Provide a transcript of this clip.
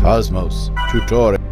Cosmos Tutorial.